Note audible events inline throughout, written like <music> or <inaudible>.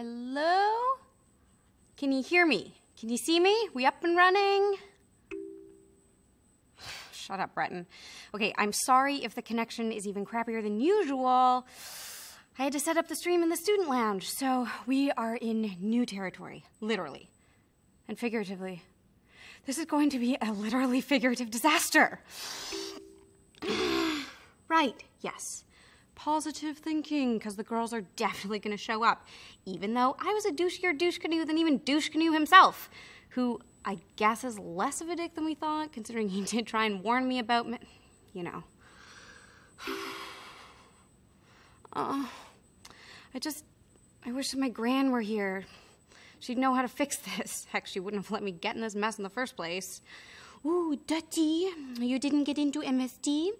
Hello? Can you hear me? Can you see me? We up and running? <sighs> Shut up, Breton. Okay, I'm sorry if the connection is even crappier than usual. I had to set up the stream in the student lounge, so we are in new territory, literally and figuratively. This is going to be a literally figurative disaster. <sighs> right, yes. Positive thinking, because the girls are definitely going to show up, even though I was a douchier douche canoe than even douche canoe himself, who I guess is less of a dick than we thought, considering he <laughs> did try and warn me about, you know. Oh, <sighs> I just, I wish my gran were here. She'd know how to fix <laughs> this. Heck, she wouldn't have let me get in this mess in the first place. Ooh, Dutty, you didn't get into MST?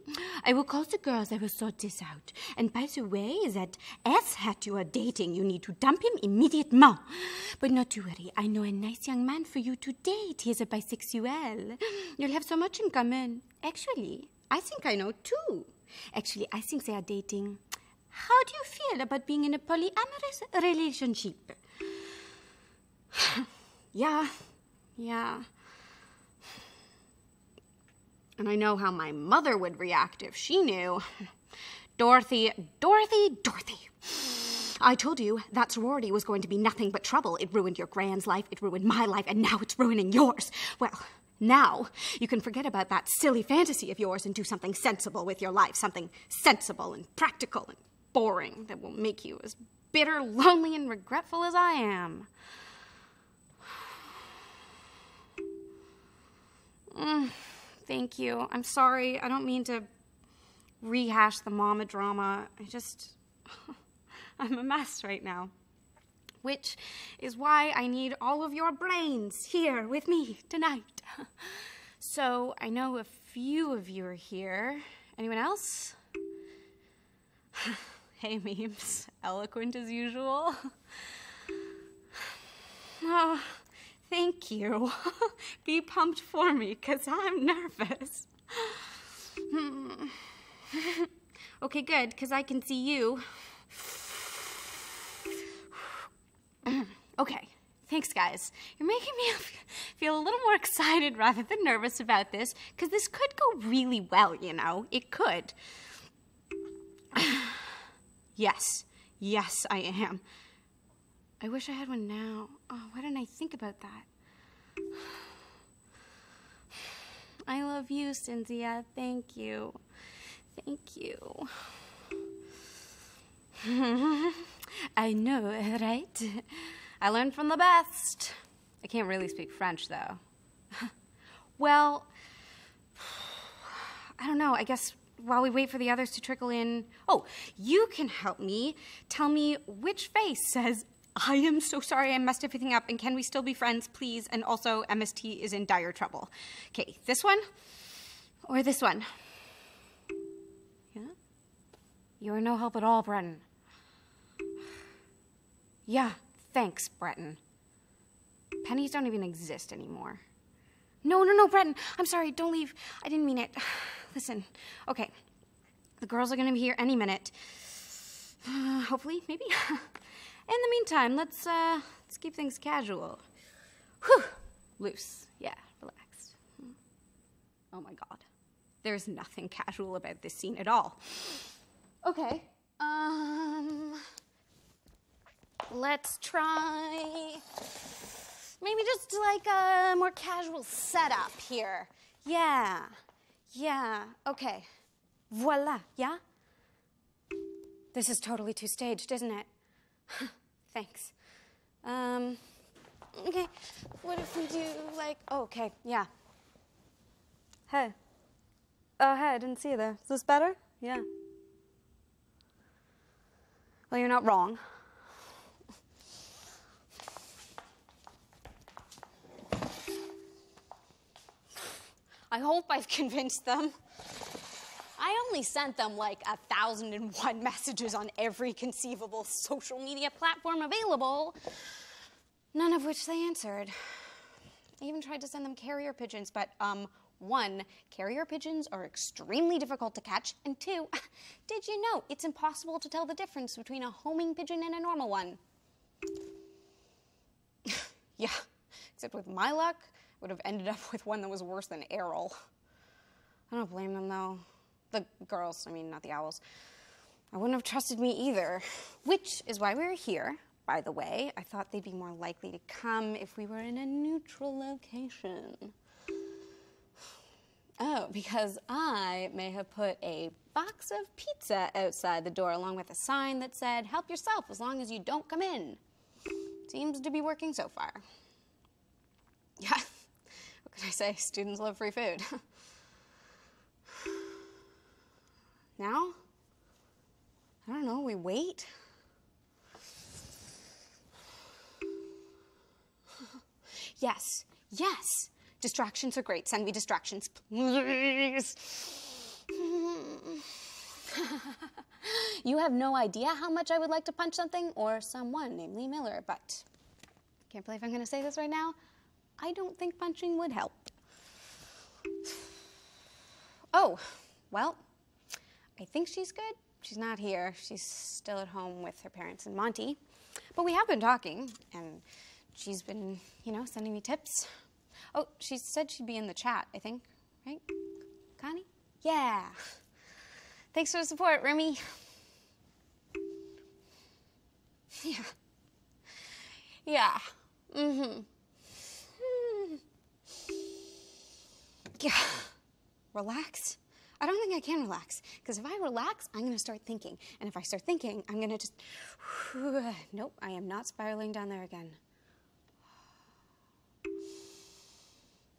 I will call the girls. I will sort this out. And by the way, that ass hat you are dating, you need to dump him immediately. But not to worry, I know a nice young man for you to date. He is a bisexual. You'll have so much in common. Actually, I think I know too. Actually, I think they are dating. How do you feel about being in a polyamorous relationship? <sighs> yeah, yeah. And I know how my mother would react if she knew. Dorothy, Dorothy, Dorothy. I told you that sorority was going to be nothing but trouble. It ruined your grand's life, it ruined my life, and now it's ruining yours. Well, now you can forget about that silly fantasy of yours and do something sensible with your life, something sensible and practical and boring that will make you as bitter, lonely, and regretful as I am. <sighs> Mm, thank you. I'm sorry. I don't mean to rehash the mama drama. I just. <laughs> I'm a mess right now. Which is why I need all of your brains here with me tonight. <laughs> So I know a few of you are here. Anyone else? <laughs> hey, memes. Eloquent as usual. Oh, thank you. <laughs> Be pumped for me, because I'm nervous. Hmm. <laughs> okay, good, because I can see you. <clears throat> okay, thanks, guys. You're making me <laughs> feel a little more excited rather than nervous about this, because this could go really well, you know? It could. <sighs> yes, yes, I am. I wish I had one now. Oh, why didn't I think about that? <sighs> I love you, Cynthia. Thank you. Thank you. <laughs> I know, <laughs> right? I learned from the best. I can't really speak French, though. <sighs> well, <sighs> I don't know. I guess while we wait for the others to trickle in. Oh, you can help me. Tell me which face says, I am so sorry I messed everything up, and can we still be friends, please? And also, MST is in dire trouble. Okay, this one or this one? Yeah? You're no help at all, Breton. Yeah, thanks, Breton. Pennies don't even exist anymore. No, no, no, Breton. I'm sorry. Don't leave. I didn't mean it. <sighs> Listen, okay. The girls are going to be here any minute. Uh, <sighs> hopefully, maybe. <laughs> In the meantime, let's uh, let's keep things casual. Whew, loose. Yeah, relaxed. Hmm. Oh my God, there's nothing casual about this scene at all. Okay. Um, let's try maybe just like a more casual setup here. Yeah, yeah. Okay. Voila. Yeah. This is totally too staged, isn't it? Thanks. Um, okay, what if we do like, oh, okay, yeah. Hey. Oh, hey, I didn't see you there. Is this better? Yeah. Well, you're not wrong. <laughs> I hope I've convinced them. I only sent them like a thousand and one <laughs> messages on every conceivable social media platform available, none of which they answered. I even tried to send them carrier pigeons, but um, one, carrier pigeons are extremely difficult to catch, and two, <laughs> did you know it's impossible to tell the difference between a homing pigeon and a normal one? <laughs> yeah, except with my luck, I would have ended up with one that was worse than Errol. I don't blame them though. The girls, I mean, not the owls. I wouldn't have trusted me either. Which is why we're here, by the way. I thought they'd be more likely to come if we were in a neutral location. Oh, because I may have put a box of pizza outside the door along with a sign that said, Help yourself as long as you don't come in. Seems to be working so far. Yeah, <laughs> what can I say? Students love free food. <laughs> now? I don't know, we wait? yes, yes. Distractions are great. Send me distractions, please. you have no idea how much I would like to punch something or someone, namely Miller, but can't believe I'm going to say this right now. I don't think punching would help. Oh, well, I think she's good. She's not here. She's still at home with her parents and Monty. But we have been talking, and she's been, you know, sending me tips. Oh, she said she'd be in the chat, I think, right? Connie? Yeah. Thanks for the support, Remy. Yeah. Yeah. Mm-hmm. Yeah. Relax. I don't think I can relax because if I relax, I'm going to start thinking. And if I start thinking, I'm going to just. <sighs> Nope, I am not spiraling down there again. <sighs>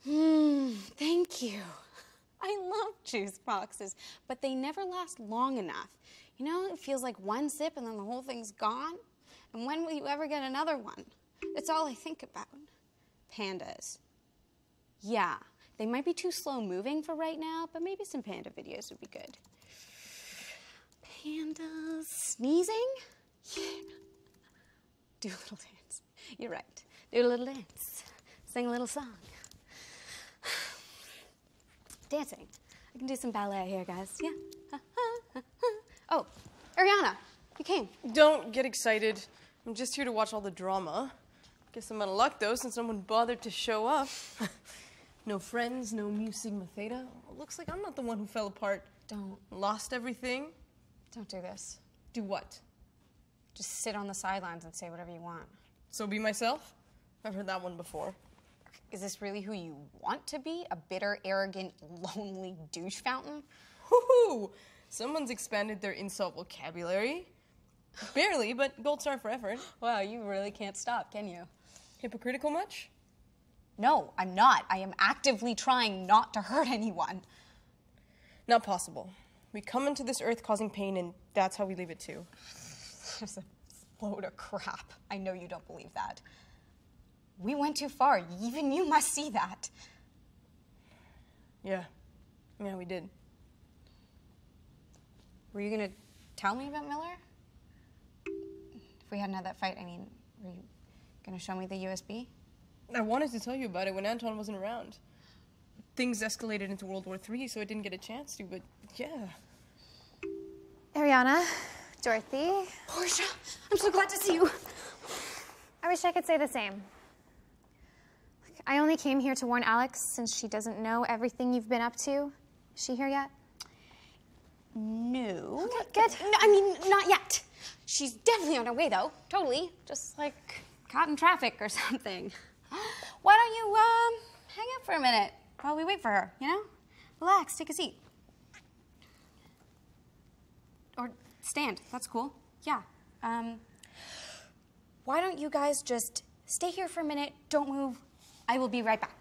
Hmm, thank you. <laughs> I love juice boxes, but they never last long enough. You know, it feels like one sip and then the whole thing's gone. And when will you ever get another one? That's all I think about. Pandas. Yeah, they might be too slow moving for right now, but maybe some panda videos would be good. Pandas sneezing? Yeah. Do a little dance. You're right. Do a little dance. Sing a little song. Dancing. I can do some ballet here, guys. Yeah. <laughs> oh, Ariana, you came. Don't get excited. I'm just here to watch all the drama. Guess I'm out of luck though, since no one bothered to show up. <laughs> no friends, no Mu Sigma Theta. Looks like I'm not the one who fell apart. Don't. Lost everything. Don't do this. Do what? Just sit on the sidelines and say whatever you want. So be myself? I've heard that one before. Is this really who you want to be? A bitter, arrogant, <laughs> lonely douche fountain? Woohoo! Someone's expanded their insult vocabulary. Barely, but gold star for effort. Wow, you really can't stop, can you? Hypocritical much? No, I'm not. I am actively trying not to hurt anyone. Not possible. We come into this earth causing pain, and that's how we leave it too. Just a load of crap. I know you don't believe that. We went too far. Even you must see that. Yeah. Yeah, we did. Were you gonna tell me about Miller? If we hadn't had that fight, I mean, were you gonna show me the USB? I wanted to tell you about it when Anton wasn't around. Things escalated into World War III, so I didn't get a chance to, but yeah. Ariana, Dorothy, Portia, I'm so glad to see you. I wish I could say the same. I only came here to warn Alex since she doesn't know everything you've been up to. Is she here yet? No. Okay, good. No, I mean, not yet. She's definitely on her way, though. Totally. Just like caught in traffic or <laughs> something. Don't you um, hang out for a minute while we wait for her? You know, relax, take a seat, or stand. That's cool. Yeah. Um, why don't you guys just stay here for a minute? Don't move. I will be right back.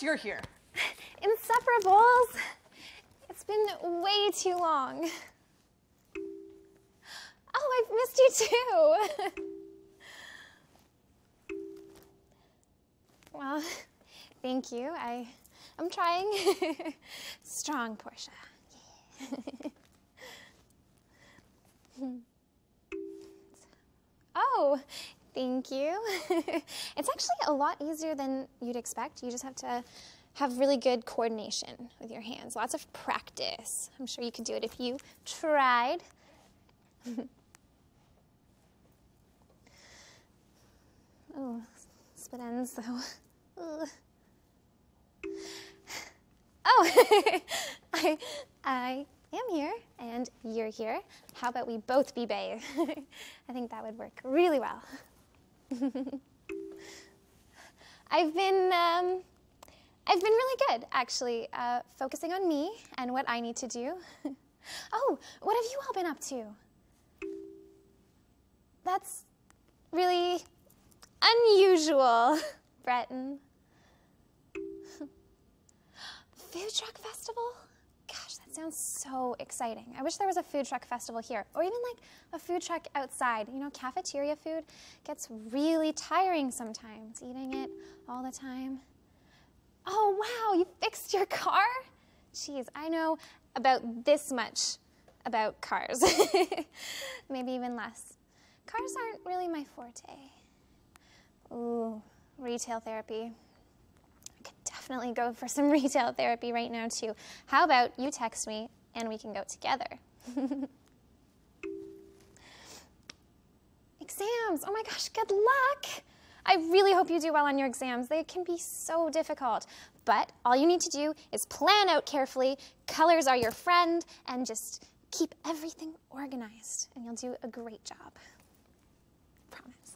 Course you're here. <laughs> Inseparables! It's been way too long. Oh, I've missed you too. <laughs> well, thank you. I, I'm trying. <laughs> Strong, Portia. Hmm. oh, Thank you. <laughs> it's actually a lot easier than you'd expect. You just have to have really good coordination with your hands, lots of practice. I'm sure you could do it if you tried. <laughs> oh, spit ends though. <laughs> Ugh. Oh, I, I am here and you're here. How about we both be bae? I think that would work really well. <laughs> I've been, um, I've been really good, actually, uh, focusing on me and what I need to do. <laughs> oh, what have you all been up to? That's really unusual, <laughs> Breton. Food truck festival? Sounds so exciting. I wish there was a food truck festival here, or even like a food truck outside. You know, cafeteria food gets really tiring sometimes, eating it all the time. Oh, wow, you fixed your car? Jeez, I know about this much about cars. <laughs> Maybe even less. Cars aren't really my forte. Ooh, retail therapy. Definitely go for some <laughs> retail therapy right now, too. How about you text me and we can go together? <laughs> exams! Oh my gosh, good luck! I really hope you do well on your exams. They can be so difficult. But all you need to do is plan out carefully, colors are your friend, and just keep everything organized, and you'll do a great job. Promise.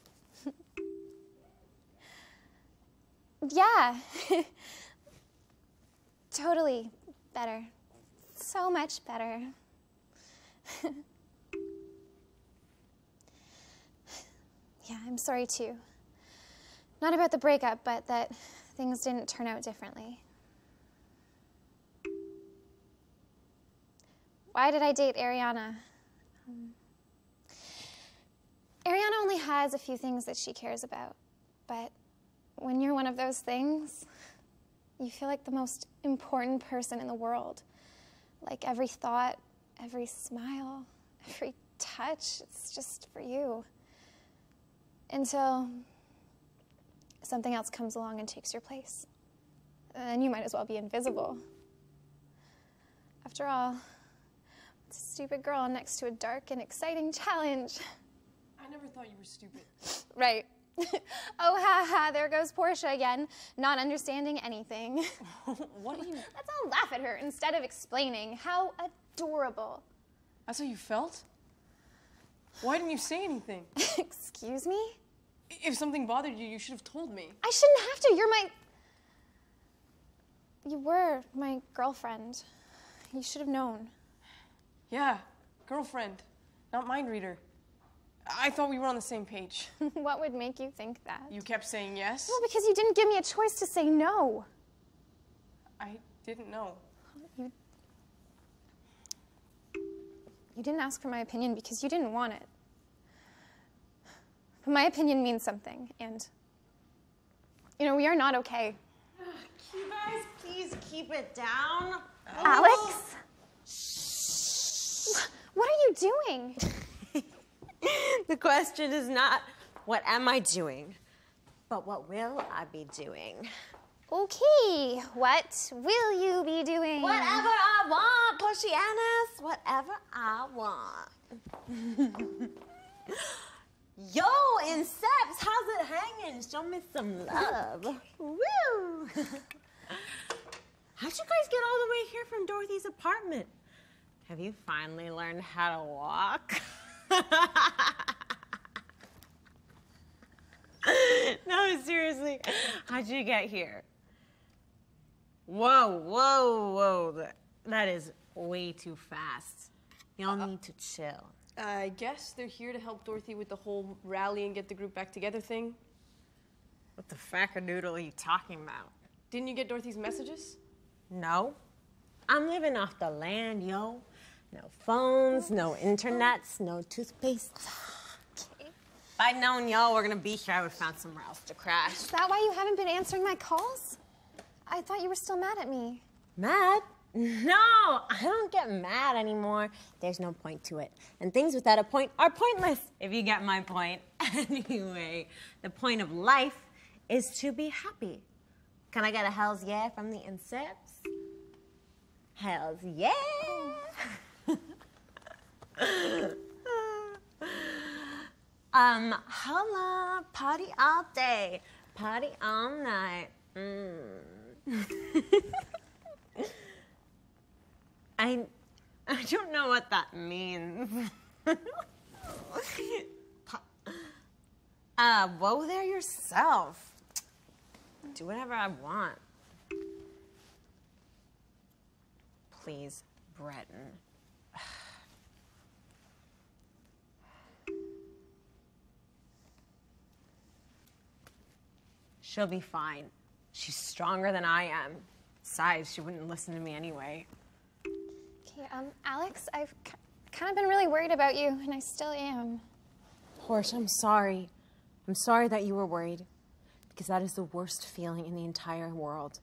<laughs> yeah. Totally better. So much better. <laughs> yeah, I'm sorry too. Not about the breakup, but that things didn't turn out differently. Why did I date Ariana? Um, Ariana only has a few things that she cares about, but when you're one of those things, you feel like the most important person in the world. Like every thought, every smile, every touch, it's just for you. Until something else comes along and takes your place. And you might as well be invisible. After all, it's a stupid girl next to a dark and exciting challenge. I never thought you were stupid. <laughs> Right. <laughs> oh, ha ha, there goes Portia again, not understanding anything. <laughs> what are you. <laughs> Let's all laugh at her instead of explaining. How adorable. That's how you felt? Why didn't you say anything? Excuse me? If something bothered you, you should have told me. I shouldn't have to. You're my. You were my girlfriend. You should have known. Yeah, girlfriend, not mind reader. I thought we were on the same page. <laughs> what would make you think that? You kept saying yes? Well, because you didn't give me a choice to say no. I didn't know. You. You didn't ask for my opinion because you didn't want it. But my opinion means something, and. You know, we are not okay. You guys, please keep it down. Alex? Oh. What are you doing? <laughs> the question is not what am I doing, but what will I be doing? Okay, what will you be doing? Whatever I want, Porcianis. Whatever I want. <laughs> Yo, Inceps, how's it hanging? Show me some love. Woo! <laughs> How'd you guys get all the way here from Dorothy's apartment? Have you finally learned how to walk? <laughs> no, seriously. How'd you get here? Whoa, whoa, whoa. That, that is way too fast. Y'all need to chill. I guess they're here to help Dorothy with the whole rally and get the group back together thing. What the frackadoodle are you talking about? Didn't you get Dorothy's messages? No. I'm living off the land, yo. No phones, no internets, no toothpaste. If I'd known y'all were gonna be here, I would have found somewhere else to crash. Is that why you haven't been answering my calls? I thought you were still mad at me. Mad? No, I don't get mad anymore. There's no point to it. And things without a point are pointless, if you get my point. <laughs> Anyway, the point of life is to be happy. Can I get a hell's yeah from the insects? Hell's yeah! <laughs> um, holla, party all day, party all night. Mm. <laughs> I, I don't know what that means. <laughs> uh, whoa there yourself. Do whatever I want. Please, Breton. She'll be fine. She's stronger than I am. Besides, she wouldn't listen to me anyway. Okay, um, Alex, I've k- kind of been really worried about you, and I still am. Porsche, I'm sorry. I'm sorry that you were worried. Because that is the worst feeling in the entire world.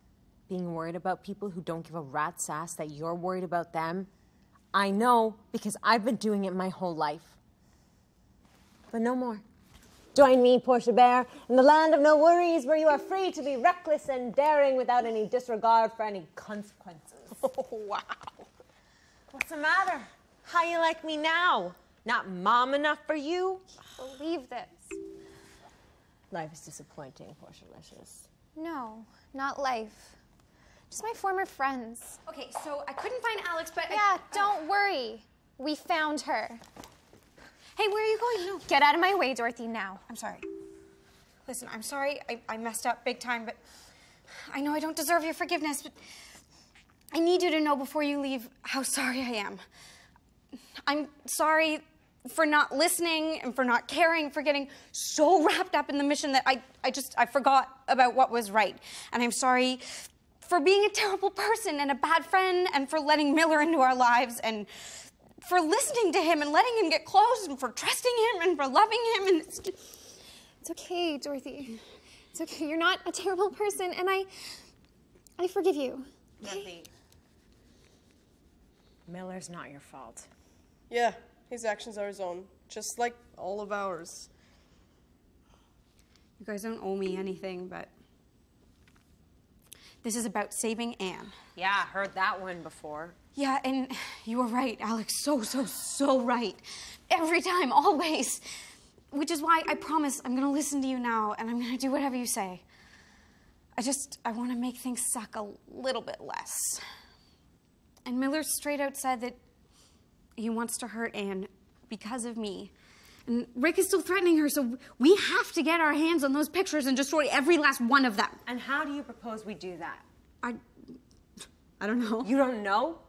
Being worried about people who don't give a rat's ass that you're worried about them. I know because I've been doing it my whole life. But no more. Join me, Portia Bear, in the land of no worries where you are free to be reckless and daring without any disregard for any consequences. <laughs> Oh, wow. What's the matter? How you like me now? Not mom enough for you? Believe this. Life is disappointing, Portia Licious. No, not life. Just my former friends. Okay, so I couldn't find Alex, but I- Yeah, oh. don't worry. We found her. Hey, where are you going? No, <gasps> Get out of my way, Dorothy, now. I'm sorry. Listen, I'm sorry. I, I messed up big time, but I know I don't deserve your forgiveness, but I need you to know before you leave how sorry I am. I'm sorry for not listening and for not caring, for getting so wrapped up in the mission that I, I just I forgot about what was right. And I'm sorry for being a terrible person and a bad friend and for letting Miller into our lives and for listening to him and letting him get close and for trusting him and for loving him and it's, it's okay, Dorothy. It's okay. You're not a terrible person, and I, I forgive you. Nothing. Miller's not your fault. Yeah, his actions are his own, just like all of ours. You guys don't owe me anything, but this is about saving Anne. Yeah, I heard that one before. Yeah, and <sighs> you were right, Alex. So, so, so right. Every time, always. Which is why I promise I'm gonna listen to you now and I'm gonna do whatever you say. I just, I wanna make things suck a little bit less. And Miller straight out said that he wants to hurt Anne because of me. And Rick is still threatening her, so we have to get our hands on those pictures and destroy every last one of them. And how do you propose we do that? I, I don't know. You don't know?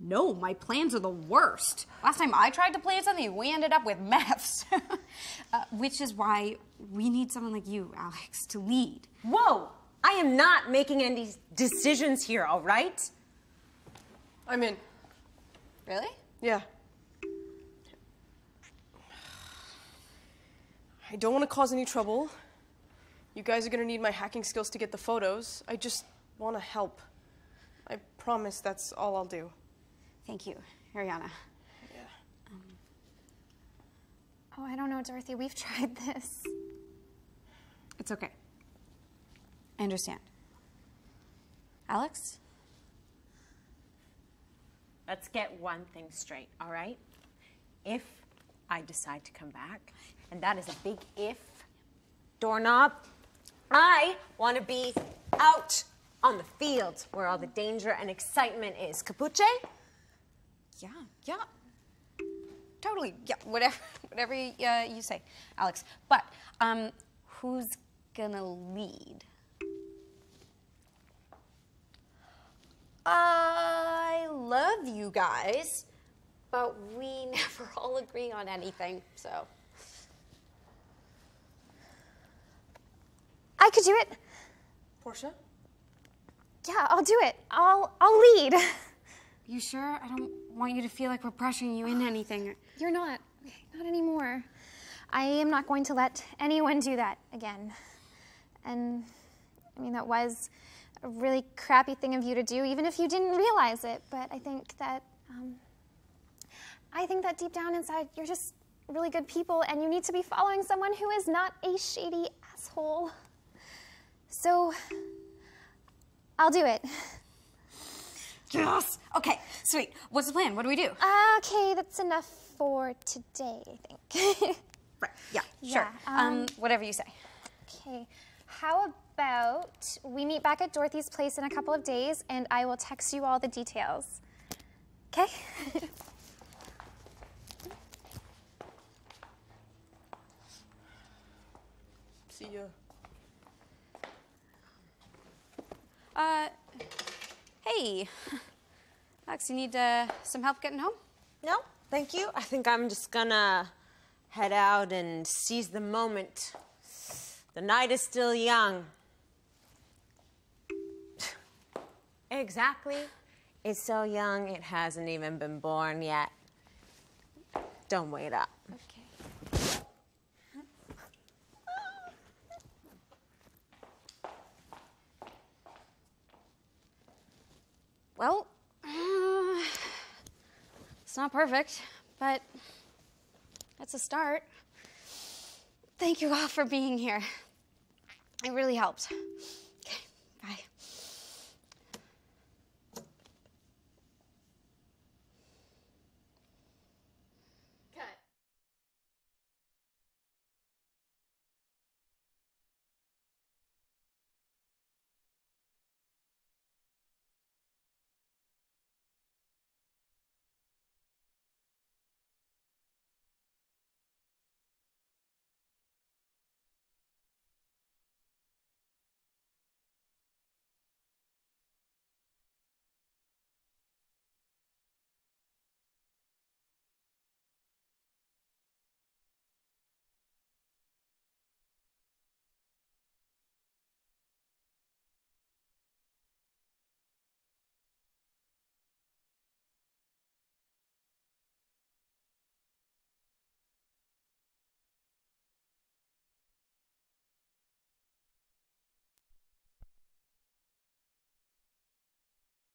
No, my plans are the worst. Last time I tried to plan something, we ended up with meths. <laughs> uh, which is why we need someone like you, Alex, to lead. Whoa! I am not making any decisions here, all right? I'm in. Really? Yeah. I don't want to cause any trouble. You guys are going to need my hacking skills to get the photos. I just want to help. I promise that's all I'll do. Thank you, Ariana. Yeah. Um, oh, I don't know, Dorothy. We've <laughs> tried this. It's okay. I understand. Alex? Let's get one thing straight, all right? If I decide to come back, and that is a big if, doorknob, I want to be out on the field where all the danger and excitement is. Capuche? Yeah, yeah. Totally. Yeah, whatever, <laughs> whatever uh, you say, Alex. But um, who's gonna lead? I love you guys, but we <laughs> never all agree on anything. So I could do it. Portia? Yeah, I'll do it. I'll I'll lead. you sure? I don't want you to feel like we're pressuring you into anything. You're not. Not anymore. I am not going to let anyone do that again. And I mean that was a really crappy thing of you to do, even if you didn't realize it. But I think that, um, I think that deep down inside, you're just really good people, and you need to be following someone who is not a shady asshole. So, I'll do it. Yes. Okay, sweet. What's the plan? What do we do? Okay, that's enough for today, I think. <laughs> Right. Yeah. Sure. Yeah, um, whatever you say. okay, how about we meet back at Dorothy's place in a couple of days, and I will text you all the details. Okay? See you. Uh, hey, Max, you need uh, some help getting home? No, thank you. I think I'm just gonna head out and seize the moment. The night is still young. exactly. It's so young, it hasn't even been born yet. Don't wait up. Well, uh, <sighs> it's not perfect, but that's a start. Thank you all for being here. It really helped.